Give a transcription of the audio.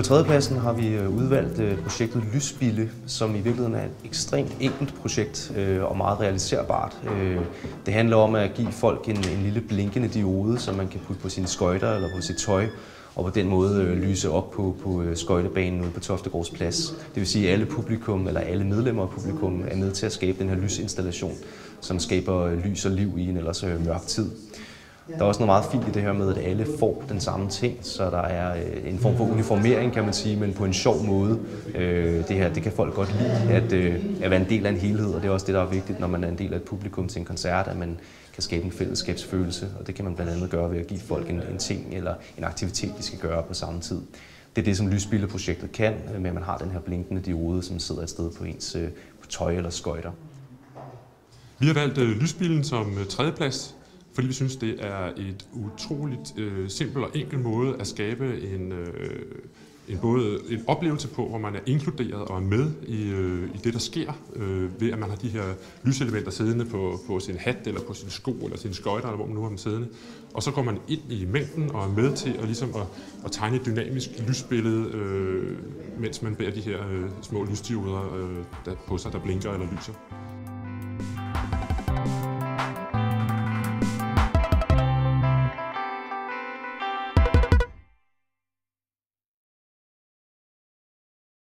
På tredjepladsen har vi øh, udvalgt øh, projektet Lysbille, som i virkeligheden er et ekstremt enkelt projekt øh, og meget realiserbart. Det handler om at give folk en, en lille blinkende diode, som man kan putte på sine skøjter eller på sit tøj, og på den måde lyse op på, på skøjtebanen ude på Toftegårds Plads. Det vil sige, at alle publikum, eller alle medlemmer af publikum er med til at skabe den her lysinstallation, som skaber lys og liv i en ellers mørk tid. Der er også noget meget fint i det her med, at alle får den samme ting, så der er øh, en form for uniformering, kan man sige, men på en sjov måde. Øh, det her, det kan folk godt lide, at, øh, at være en del af en helhed, og det er også det, der er vigtigt, når man er en del af et publikum til en koncert, at man kan skabe en fællesskabsfølelse, og det kan man blandt andet gøre ved at give folk en, en ting eller en aktivitet, de skal gøre på samme tid. Det er det, som lysbillerprojektet kan, med at man har den her blinkende diode, som sidder et sted på ens på tøj eller skøjter. Vi har valgt lysbilen som tredjeplads fordi vi synes, det er et utroligt øh, simpel og enkel måde at skabe en, øh, en både en oplevelse på, hvor man er inkluderet og er med i, øh, i det, der sker, øh, ved at man har de her lyselementer siddende på, på sin hat, eller på sin sko, eller sin skøjter, eller hvor man nu har dem siddende. Og så går man ind i mængden og er med til at, ligesom at, at tegne et dynamisk lysbillede, øh, mens man bærer de her øh, små lysdioder øh, der på sig, der blinker eller lyser.